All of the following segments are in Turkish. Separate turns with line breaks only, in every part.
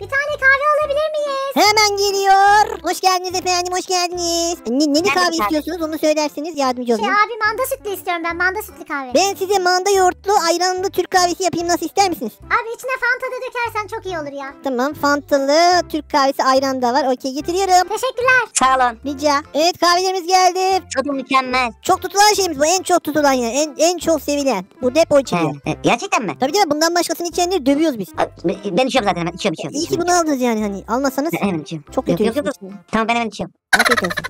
Bir tane kahve alabilir miyiz?
Hemen geliyor. Hoş geldiniz efendim hoş geldiniz. Ne, neli kahve istiyorsunuz onu söylerseniz yardımcı
Şey
olayım.
abi manda sütlü istiyorum ben manda sütlü kahve.
Ben size manda yoğurtlu ayranlı Türk kahvesi yapayım nasıl ister misiniz?
Abi içine fanta da dökersen çok iyi olur ya.
Tamam fantalı Türk kahvesi ayran da var. Okey getiriyorum.
Teşekkürler.
Sağ olun.
Rica. Evet kahvelerimiz geldi.
Tadı mükemmel.
Çok tutulan şeyimiz bu. En çok tutulan yani. En, en çok sevilen. Bu depo içiliyor.
He, he, gerçekten mi?
Tabii canım bundan başkasını içenleri dövüyoruz biz.
Abi, Ben içiyorum zaten hemen. İçiyorum içiyorum.
İyi ki
içiyorum.
bunu aldınız yani hani. Almasanız
Hemen içiyorum.
çok kötü.
yok yok. yok. Tamam ben hemen içiyorum.
Afiyet olsun.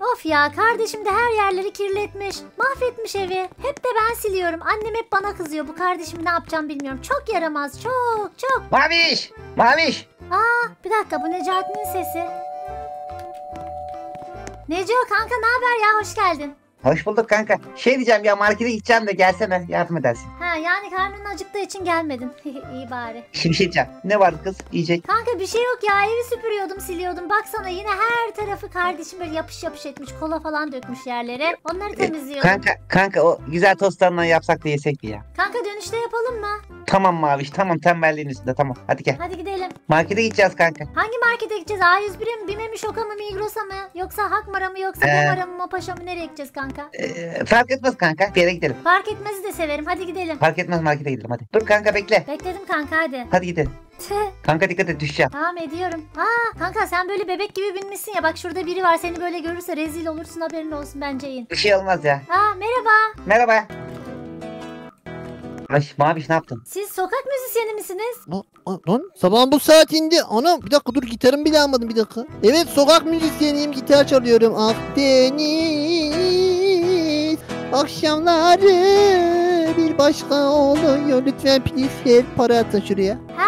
Of ya kardeşim de her yerleri kirletmiş. Mahvetmiş evi. Hep de ben siliyorum. Annem hep bana kızıyor. Bu kardeşimi ne yapacağım bilmiyorum. Çok yaramaz. Çok çok.
Maviş! Maviş!
Bir dakika bu Necati'nin sesi. Neco kanka ne haber ya hoş geldin.
Hoş bulduk kanka. Şey diyeceğim ya markete gideceğim de gelsene yardım edersin.
Ha yani karnın acıktığı için gelmedin. İyi bari.
Şimdi şey diyeceğim. Ne vardı kız? Yiyecek.
Kanka bir şey yok ya evi süpürüyordum siliyordum. Baksana yine her tarafı kardeşim böyle yapış yapış etmiş. Kola falan dökmüş yerlere. Onları temizliyordum.
Kanka kanka o güzel tostlarından yapsak da yesek ya?
Kanka dönüşte yapalım mı?
Tamam Maviş tamam tembelliğin üstünde tamam. Hadi gel.
Hadi gidelim.
Markete gideceğiz kanka.
Hangi markete gideceğiz? A101'e mi? BİM'e mi? Şoka mı? Migros'a mı? Yoksa Hakmar'a mı? Yoksa
Ee.
Demar'a mı? Mapaş'a mı? Nereye gideceğiz kanka?
Ee, fark etmez kanka. Bir yere gidelim.
Fark etmezi de severim. Hadi gidelim.
Fark etmez markete gidelim hadi. Dur kanka bekle.
Bekledim kanka hadi.
Hadi gidelim.
Tüh,
Kanka dikkat et düşeceğim.
tamam ediyorum. Aa kanka sen böyle bebek gibi binmişsin ya. Bak şurada biri var. Seni böyle görürse rezil olursun. Haberin olsun bence in.
Bir şey olmaz ya.
Aa merhaba.
Merhaba. Ay Maviş ne yaptın?
Siz sokak müzisyeni misiniz?
Lan, lan sabahın bu saatinde ana bir dakika dur gitarımı bile almadım bir dakika. Evet sokak müzisyeniyim gitar çalıyorum. Akdeniz akşamları bir başka oluyor. Lütfen please help para atın şuraya.
Ha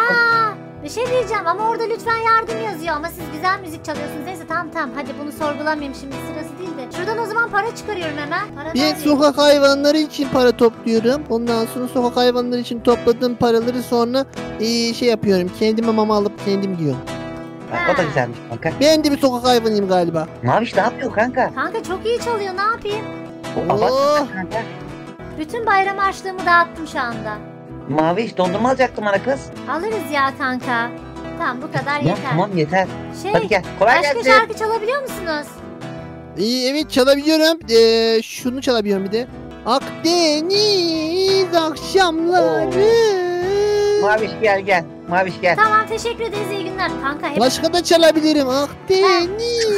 bir şey diyeceğim ama orada lütfen yardım yazıyor. Ama siz güzel müzik çalıyorsunuz. Neyse tamam tamam. Hadi bunu sorgulamayayım şimdi sırası değil de. Şuradan o zaman para çıkarıyorum hemen. Para
Ben sokak hayvanları için para topluyorum. Ondan sonra sokak hayvanları için topladığım paraları sonra eee, şey yapıyorum. Kendime mama alıp kendim yiyorum.
Ha, o da güzelmiş kanka.
Ben de bir sokak hayvanıyım galiba.
Maviş ne yapıyor kanka?
Kanka çok iyi çalıyor. Ne yapayım?
Kanka.
Bütün bayram harçlığımı dağıttım şu anda.
Maviş dondurma alacaktım bana kız.
Alırız ya kanka. Tamam bu kadar
Ya,
yeter.
tamam yeter.
Şey
Hadi gel. Kolay
başka
gelsin.
şarkı çalabiliyor musunuz?
İyi evet çalabiliyorum. Ee, şunu çalabiliyorum bir de. Akdeniz akşamları.
Maviş gel gel. Maviş gel.
Tamam teşekkür ederiz iyi günler. Kanka hep
Başka da çalabilirim. Akdeniz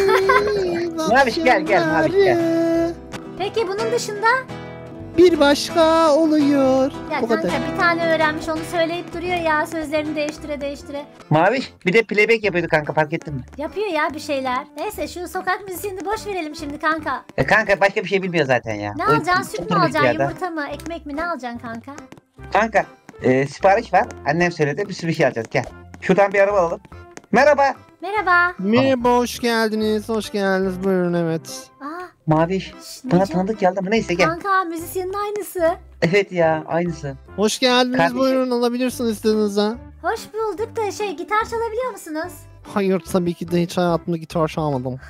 Maviş, gel, gel, Maviş, gel.
Peki bunun dışında
Bir başka oluyor.
ya
Bu
kanka
kadar.
bir tane öğrenmiş onu söyleyip duruyor ya sözlerini değiştire değiştire.
Maviş bir de playback yapıyordu kanka fark ettin mi?
Yapıyor ya bir şeyler. Neyse şu sokak müziğini boş verelim şimdi kanka.
E kanka başka bir şey bilmiyor zaten ya.
Ne
O-
alacaksın süt mü alacaksın yumurta mı ekmek mi ne alacaksın kanka?
Kanka e, sipariş var. Annem söyledi bir sürü şey alacağız gel. Şuradan bir araba alalım. Merhaba.
Merhaba.
Merhaba hoş geldiniz. Hoş geldiniz. Buyurun evet.
Aa
Maviş bana tanıdık geldi ama neyse gel.
Kanka müzisyenin aynısı.
Evet ya aynısı.
Hoş geldiniz.
Kardeşim.
Buyurun alabilirsiniz istediğinizde.
Hoş bulduk da şey gitar çalabiliyor musunuz?
Hayır tabii ki de hiç hayatımda gitar çalmadım.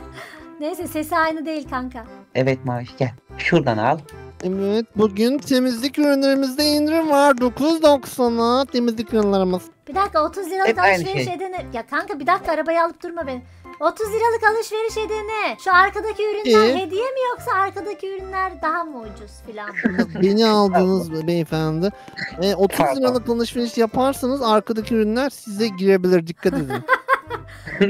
Neyse sesi aynı değil kanka.
Evet Maviş gel. Şuradan al.
Evet bugün temizlik ürünlerimizde indirim var. 9.90'a temizlik ürünlerimiz.
Bir dakika 30 liralık
Hep aynı
alışveriş
şey.
edene... Ya kanka bir dakika arabayı alıp durma beni. 30 liralık alışveriş edene. Şu arkadaki ürünler
Ee?
hediye mi yoksa arkadaki ürünler daha mı ucuz filan?
Beni aldınız beyefendi. E, 30
Pardon.
liralık alışveriş yaparsanız arkadaki ürünler size girebilir dikkat edin.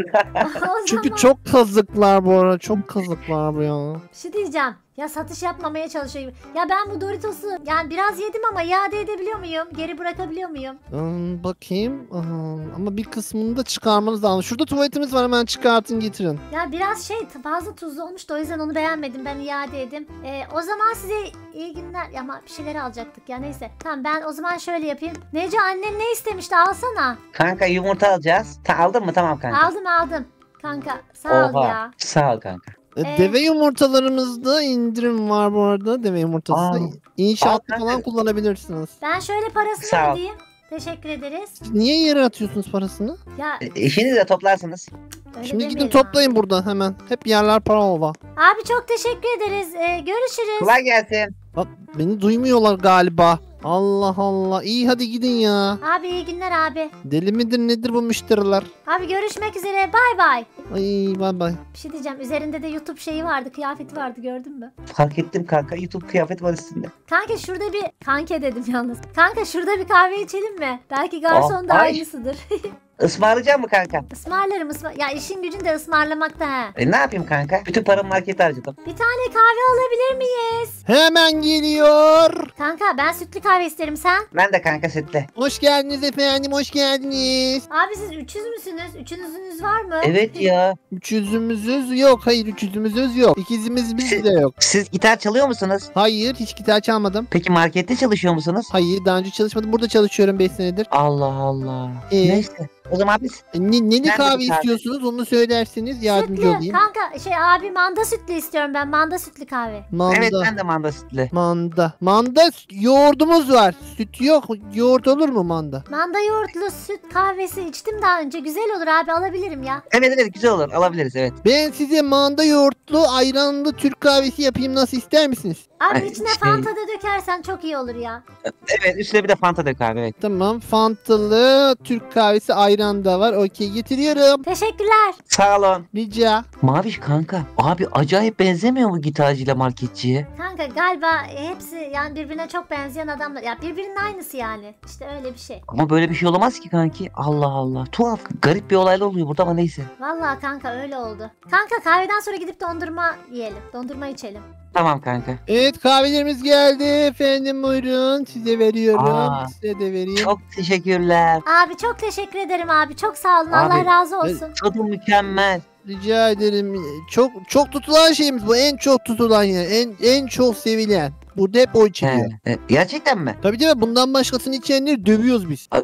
o
Çünkü
zaman
çok kazıklar bu ara çok kazıklar bu ya.
bir şey diyeceğim. Ya satış yapmamaya çalışıyor gibi. Ya ben bu Doritos'u yani biraz yedim ama iade edebiliyor muyum? Geri bırakabiliyor muyum?
Hmm, bakayım Aha, ama bir kısmını da çıkarmanız lazım. Şurada tuvaletimiz var hemen çıkartın getirin.
Ya biraz şey fazla tuzlu olmuş da o yüzden onu beğenmedim. Ben iade edim. Ee, o zaman size iyi günler. Ya Ama bir şeyler alacaktık ya neyse. Tamam ben o zaman şöyle yapayım. Nece annen ne istemişti alsana.
Kanka yumurta alacağız. Ta, aldın mı tamam kanka.
Aldım aldım. Kanka sağ ol
Oha.
ya.
Sağ ol kanka.
E,
Ee?
Deve yumurtalarımızda indirim var bu arada. Deve yumurtası.
Aa.
İnşaatta
Aa,
falan
kanka.
kullanabilirsiniz.
Ben şöyle parasını
Sağ ol.
ödeyeyim. Teşekkür ederiz.
Niye yere atıyorsunuz parasını?
Ya
E, işini de toplarsınız.
öyle
Şimdi gidin
demeyelim
toplayın buradan hemen. Hep yerler para ova.
Abi. Abi çok teşekkür ederiz. Ee, görüşürüz.
Kolay gelsin.
Bak beni duymuyorlar galiba. Allah Allah. İyi hadi gidin ya.
Abi iyi günler abi.
Deli midir nedir bu müşteriler?
Abi görüşmek üzere bay bay.
Ay bay bay.
Bir şey diyeceğim üzerinde de YouTube şeyi vardı kıyafeti vardı gördün mü?
Fark ettim kanka. YouTube kıyafet var üstünde.
Kanka şurada bir kanke dedim yalnız. Kanka şurada bir kahve içelim mi? Belki garson da
ay.
aynısıdır.
Ismarlayacak mı kanka?
Ismarlarım ısmar. Ya işin gücün de ısmarlamakta ha.
E ne yapayım kanka? Bütün paramı markete harcadım.
Bir tane kahve alabilir miyiz?
Hemen geliyor.
Kanka ben sütlü kahve isterim sen.
Ben de kanka setle.
Hoş geldiniz efendim hoş geldiniz.
Abi siz 300 müsünüz? Üçünüzünüz var mı?
Evet ya.
Üç yüzümüzüz yok. Hayır üç yüzümüzüz yok. İkizimiz bizde yok.
Siz gitar çalıyor musunuz?
Hayır hiç gitar çalmadım.
Peki markette çalışıyor musunuz?
Hayır daha önce çalışmadım. Burada çalışıyorum 5 senedir.
Allah Allah.
Ee?
Neyse. O zaman biz
E, Ne, neli
Nerede
kahve istiyorsunuz onu söylerseniz yardımcı
sütlü.
olayım.
Kanka şey abi manda sütlü istiyorum ben. Manda sütlü kahve.
Manda.
Evet ben de manda sütlü.
Manda. Manda yoğurdumuz var. Süt yok. Yoğurt olur mu manda?
Manda yoğurtlu süt kahvesi içtim daha önce. Güzel olur abi alabilirim ya.
Evet evet güzel olur. Alabiliriz evet.
Ben size manda yoğurtlu ayranlı Türk kahvesi yapayım nasıl ister misiniz?
Abi
Ay,
içine
şey-
fanta da dökersen çok iyi olur ya.
Evet üstüne bir de fanta dök abi. Evet.
Tamam. Fantalı Türk kahvesi ayran da var. Okey getiriyorum.
Teşekkürler.
Sağ olun.
Rica.
Maviş kanka. Abi acayip benzemiyor mu gitarcıyla marketçiye?
Kanka galiba hepsi yani birbirine çok benzeyen adamlar. Ya birbirinin aynısı yani. İşte öyle bir şey.
Ama böyle bir şey olamaz ki kanki. Allah Allah. Tuhaf. Garip bir olaylar oluyor burada ama neyse.
Vallahi kanka öyle oldu. Kanka kahveden sonra gidip dondurma yiyelim. Dondurma içelim.
Tamam kanka.
Evet kahvelerimiz geldi. Efendim buyurun. Size veriyorum.
Aa.
Size de vereyim.
Çok teşekkürler.
Abi çok teşekkür ederim abi. Çok sağ olun.
Abi,
Allah razı olsun.
Tadı mükemmel.
Rica ederim. Çok çok tutulan şeyimiz bu. En çok tutulan ya. En en çok sevilen. Burada hep o içiliyor.
He, e, gerçekten mi?
Tabii değil mi? Bundan başkasını içenleri dövüyoruz biz.
A-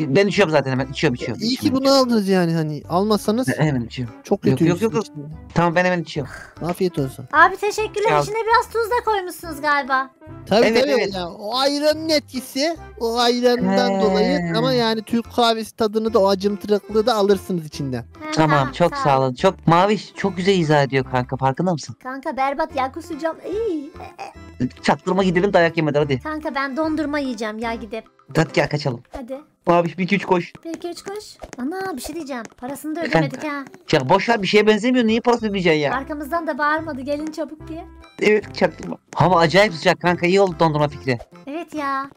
Ben içiyorum zaten hemen. İçiyorum içiyorum.
İyi ki
içiyorum,
bunu aldınız yani hani. Almazsanız
içiyorum. Hemen içiyorum.
çok
Yok,
kötü.
yok, yok, yok. Tamam ben hemen içiyorum.
Afiyet olsun.
Abi teşekkürler.
Ya-
İçine biraz tuz da koymuşsunuz galiba.
Tabii
Evet,
tabii.
evet.
Ya, o ayranın etkisi o ayrandan
He.
dolayı ama yani Türk kahvesi tadını da o acımtırıklığı da alırsınız içinden.
Ha,
Tamam çok sağ olun. Çok maviş çok güzel izah ediyor kanka farkında mısın?
Kanka berbat ya kusacağım. İyi.
Çaktırma gidelim dayak yemeden hadi.
Kanka ben dondurma yiyeceğim ya gidip.
Hadi gel kaçalım.
Hadi.
Maviş bir iki üç koş.
1 2 3 koş. Ana bir şey diyeceğim. Parasını da
Efendim?
ödemedik ha.
Ya boş ver bir şeye benzemiyor. Niye parası ödeyeceksin ya?
Arkamızdan da bağırmadı gelin çabuk diye.
Evet çaktırma. Hava acayip sıcak kanka. iyi oldu dondurma fikri.
Evet ya.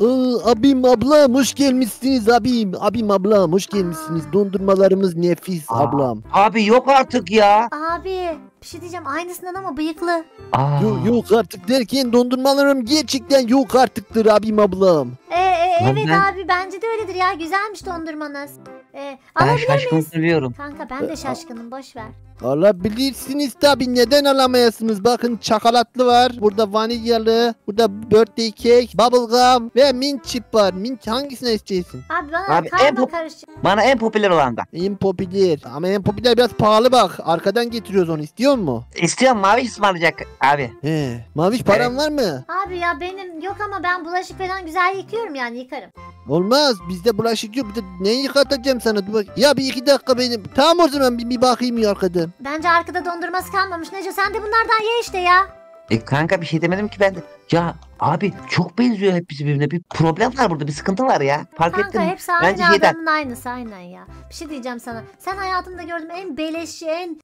Aa, abim ablam hoş gelmişsiniz abim. Abim ablam hoş gelmişsiniz. Dondurmalarımız nefis
Aa.
ablam.
Abi yok artık ya.
Abi bir şey diyeceğim aynısından ama bıyıklı.
Aa.
Yok, yok artık derken dondurmalarım gerçekten yok artıktır abim ablam.
Ee, e,
Lan
evet
ben-
abi bence de öyledir ya güzelmiş dondurmanız. Ee,
Ben
alabilir
şaşkın
miyiz?
seviyorum.
Kanka ben de şaşkınım boş ver.
Alabilirsiniz tabi neden alamayasınız bakın çikolatlı var burada vanilyalı burada birthday cake bubblegum ve mint chip var mint hangisini istiyorsun?
Abi bana
Abi, en
karma karışık.
Bana en popüler olan da.
En popüler ama en popüler biraz pahalı bak arkadan getiriyoruz onu istiyor mu?
İstiyorum mavi ısmarlayacak abi.
He maviş paran var mı?
Abi ya benim yok ama ben bulaşık falan güzel yıkıyorum yani yıkarım.
Olmaz bizde bulaşık yok bir de ne yıkatacağım sana dur bak. Ya bir iki dakika benim tamam o zaman bir, bir bakayım ya arkadan.
Bence arkada dondurması kalmamış. Neco sen de bunlardan ye işte ya.
E kanka bir şey demedim ki ben de. Ya abi çok benziyor hepsi birbirine. Bir problem var burada bir sıkıntı var ya. Fark ettin
Kanka
mi?
hepsi aynı
Bence
adamın aynısı aynen ya. Bir şey diyeceğim sana. Sen hayatımda gördüğüm en beleşçi, en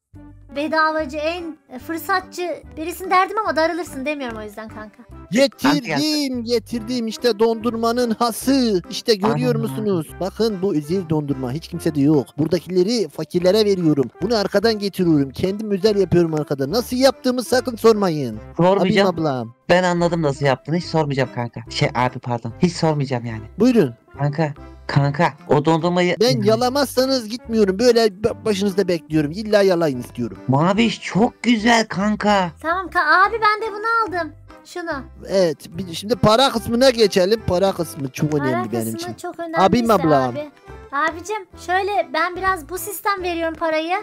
bedavacı, en fırsatçı birisin derdim ama darılırsın demiyorum o yüzden kanka.
Getirdim getirdim işte dondurmanın hası. İşte görüyor
Ana.
musunuz? Bakın bu özel dondurma hiç kimsede yok. Buradakileri fakirlere veriyorum. Bunu arkadan getiriyorum. Kendim özel yapıyorum arkada. Nasıl yaptığımı sakın sormayın. Abim
Sormayacağım.
ablam.
Ben anladım nasıl yaptığını. Hiç sormayacağım kanka. Şey abi pardon. Hiç sormayacağım yani.
Buyurun.
Kanka. Kanka o dondurmayı...
Ben yalamazsanız gitmiyorum. Böyle ba- başınızda bekliyorum. İlla yalayın istiyorum.
Maviş çok güzel kanka.
Tamam ka abi ben de bunu aldım. Şunu.
Evet. Şimdi para kısmına geçelim. Para kısmı çok
Para
önemli benim
kısmı
için.
çok önemli.
Abim ablam.
Abi. Abicim şöyle ben biraz bu sistem veriyorum parayı.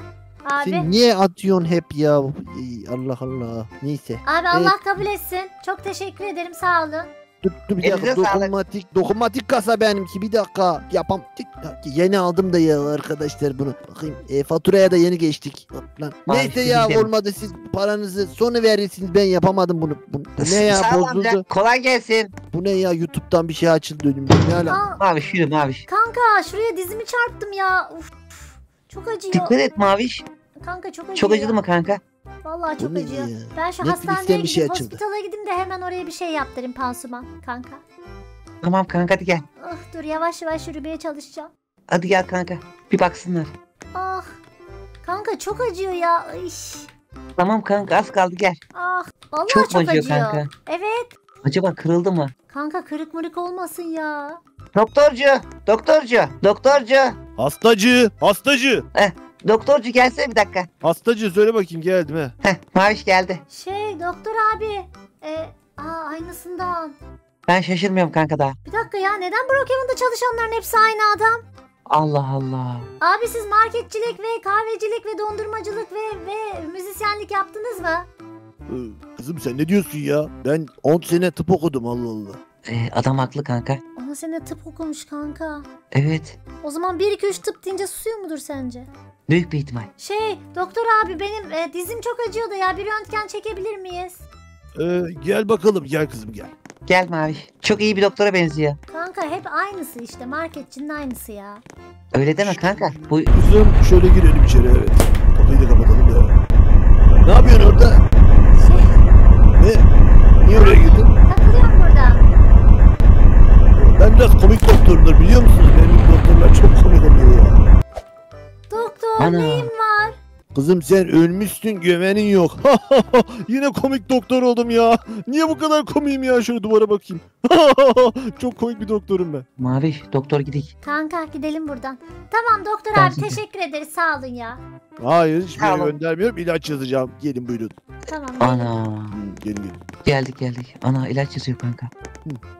Abi.
Sen niye atıyorsun hep ya? Allah Allah. Neyse.
Abi Allah kabul etsin. Çok teşekkür ederim sağ olun.
Dur, dur bir dakika.
Elinize sağlık.
Dokunmatik, dokunmatik kasa benimki. Bir dakika. Yapam. Tik, tak. Yeni aldım da ya arkadaşlar bunu. Bakayım. E, faturaya da yeni geçtik. Lan. Neyse ya
gidelim.
olmadı siz paranızı sonra verirsiniz ben yapamadım bunu. Bu, bu ne ya
Sağ ol
bozuldu.
Kolay gelsin.
Bu ne ya YouTube'dan bir şey açıldı önümde. Ne ala?
Aa,
Maviş yürü Maviş.
kanka şuraya dizimi çarptım ya. Uf. Çok acıyor.
Dikkat et Maviş.
Kanka çok acıyor.
Çok acıdı mı kanka?
Vallahi çok
Bu ne
acıyor.
ya?
Ben şu
Netflix'ten
hastaneye
bir şey
gidip
açıldı.
hospitala gideyim de hemen oraya bir şey yaptırayım pansuman kanka.
Tamam kanka hadi gel.
Ah dur yavaş yavaş yürümeye çalışacağım.
Hadi gel kanka. Bir baksınlar.
Ah. Kanka çok acıyor ya. Iş.
Tamam kanka az kaldı gel.
Ah. Vallahi
Çok
çok,
mu acıyor
acıyor.
kanka?
Evet.
Acaba kırıldı mı?
Kanka kırık mırık olmasın ya.
Doktorcu, doktorcu, doktorcu.
Hastacı, hastacı.
Doktorcu gelsene bir dakika.
Hastacı söyle bakayım geldim he.
Heh, Maviş geldi.
Şey doktor abi. E, aa aynısından.
Ben şaşırmıyorum kanka daha.
Bir dakika ya neden Brookhaven'da çalışanların hepsi aynı adam?
Allah Allah.
Abi siz marketçilik ve kahvecilik ve dondurmacılık ve ve müzisyenlik yaptınız mı?
Ee, Kızım sen ne diyorsun ya? Ben 10 sene tıp okudum Allah Allah.
Ee, adam haklı kanka.
Ama sen de tıp okumuş kanka.
Evet.
O zaman 1 2 3 tıp deyince susuyor mudur sence?
Büyük bir ihtimal.
Şey doktor abi benim e, dizim çok acıyor da ya bir röntgen çekebilir miyiz?
Ee, gel bakalım gel kızım gel.
Gel Maviş. Çok iyi bir doktora benziyor.
Kanka hep aynısı işte marketçinin aynısı ya.
Öyle deme kanka. Bu
Kızım şöyle girelim içeri evet. Kapıyı da kapatalım ya. Kızım sen ölmüşsün güvenin yok. Yine komik doktor oldum ya. Niye bu kadar komiyim ya? Şöyle duvara bakayım. çok komik bir doktorum ben.
Maviş doktor gidik.
Kanka gidelim buradan. Tamam doktor abi
de.
teşekkür ederiz sağ olun ya.
Hayır hiçbir yere
Tamam.
göndermiyorum. İlaç yazacağım. Gelin buyurun.
Tamam.
Ana.
Hmm, gelin gelin.
Geldik geldik. Ana ilaç yazıyor kanka.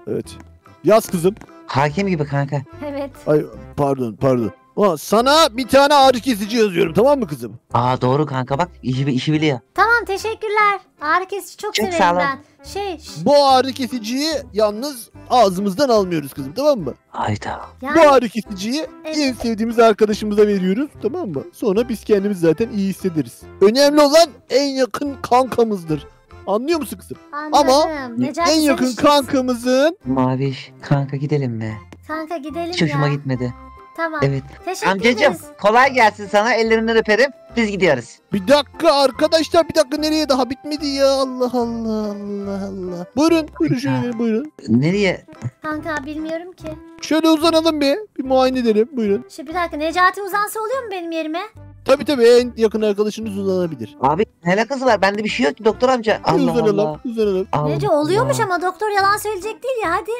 Evet. Yaz kızım.
Hakim gibi kanka.
Evet.
Ay pardon pardon. Sana bir tane ağrı kesici yazıyorum tamam mı kızım?
Aa doğru kanka bak işi, işi biliyor.
Tamam teşekkürler. Ağrı kesici çok,
Çok
severim
sağ olun.
ben. Şey
Bu ağrı kesiciyi yalnız ağzımızdan almıyoruz kızım tamam mı?
Hayda.
yani
Bu ağrı kesiciyi
Evet.
en sevdiğimiz arkadaşımıza veriyoruz tamam mı? Sonra biz kendimiz zaten iyi hissederiz. Önemli olan en yakın kankamızdır. Anlıyor musun kızım?
anladım. Necati
en yakın kankamızın
Maviş kanka gidelim mi?
Kanka gidelim
Hiç hoşuma
ya.
gitmedi.
Tamam.
Evet.
Teşekkür
Amcacım
ederiz.
kolay gelsin sana ellerinden öperim. Biz gidiyoruz.
bir dakika arkadaşlar bir dakika nereye daha bitmedi ya Allah Allah Allah Allah. Buyurun buyurun şöyle buyurun.
Nereye?
Kanka bilmiyorum ki.
Şöyle uzanalım bir. Bir muayene edelim buyurun.
Şu bir dakika Necati uzansa oluyor mu benim yerime?
Tabi tabi en yakın arkadaşınız uzanabilir.
Abi ne alakası var? Bende bir şey yok ki doktor amca. Allah
uzanalım
Allah.
uzanalım.
Allah
Nece oluyormuş ama doktor yalan söyleyecek değil ya hadi.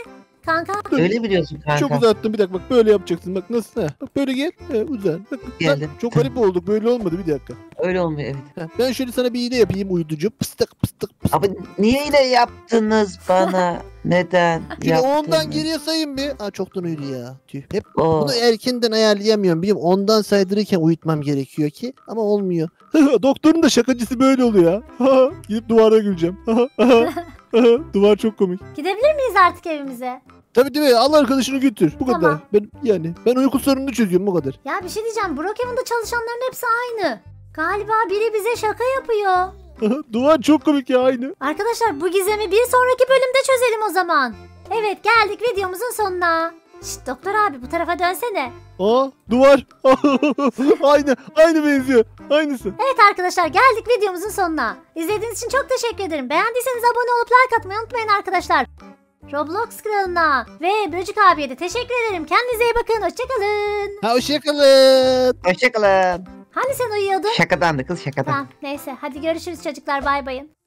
Kanka
Öyle biliyorsun kanka.
Çok uzattım bir dakika bak böyle yapacaksın bak nasıl ha. Bak böyle gel he, uzan. Bak, bak,
Geldim.
çok garip olduk böyle olmadı bir dakika.
Öyle olmuyor evet.
Ha, Ben şöyle sana bir iğne yapayım uyducu pıstık pıstık pıstık.
Abi niye yine yaptınız bana? Neden
Şöyle
yaptınız?
ondan geriye sayayım bir. Aa çoktan uyudu ya. Tüh. Hep
Oo,
bunu erkenden ayarlayamıyorum. Biliyorum ondan saydırırken uyutmam gerekiyor ki. Ama olmuyor. Doktorun da şakacısı böyle oluyor ya. Gidip duvara güleceğim. Duvar çok komik.
gidebilir miyiz artık evimize?
Tabii tabii al arkadaşını götür. Bu kadar.
Tamam.
Ben yani ben uyku sorununu çözüyorum bu kadar.
Ya bir şey diyeceğim. Brookhaven'da çalışanların hepsi aynı. Galiba biri bize şaka yapıyor.
Duvar çok komik ya aynı.
Arkadaşlar bu gizemi bir sonraki bölümde çözelim o zaman. Evet geldik videomuzun sonuna. Şşt doktor abi bu tarafa dönsene.
Aa duvar. aynı aynı benziyor. Aynısı.
Evet arkadaşlar geldik videomuzun sonuna. İzlediğiniz için çok teşekkür ederim. Beğendiyseniz abone olup like atmayı unutmayın arkadaşlar. Roblox kralına ve Böcük abiye de teşekkür ederim. Kendinize iyi bakın. Hoşçakalın.
Ha hoşçakalın.
Hoşçakalın.
Hani sen uyuyordun?
Şakadandı kız şakadan.
Tamam neyse hadi görüşürüz çocuklar bay bayın.